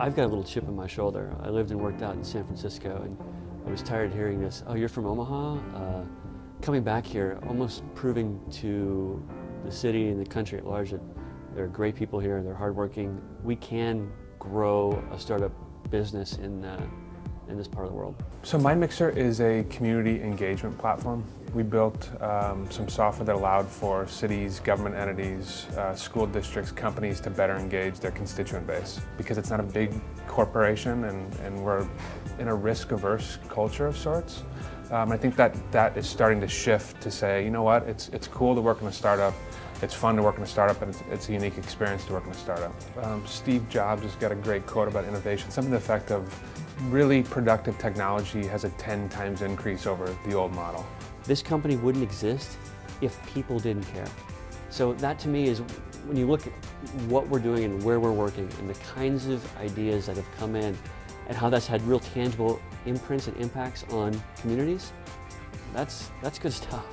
I've got a little chip on my shoulder. I lived and worked out in San Francisco, and I was tired of hearing this. Oh, you're from Omaha? Uh, coming back here, almost proving to the city and the country at large that there are great people here, and they're hardworking. We can grow a startup business in, uh, in this part of the world. So MindMixer is a community engagement platform. We built um, some software that allowed for cities, government entities, uh, school districts, companies to better engage their constituent base. Because it's not a big corporation and, and we're in a risk-averse culture of sorts, um, I think that that is starting to shift to say, you know what, it's, it's cool to work in a startup, it's fun to work in a startup, and it's, it's a unique experience to work in a startup. Um, Steve Jobs has got a great quote about innovation, something to the effect of really productive technology has a 10 times increase over the old model. This company wouldn't exist if people didn't care. So that to me is when you look at what we're doing and where we're working and the kinds of ideas that have come in and how that's had real tangible imprints and impacts on communities, that's, that's good stuff.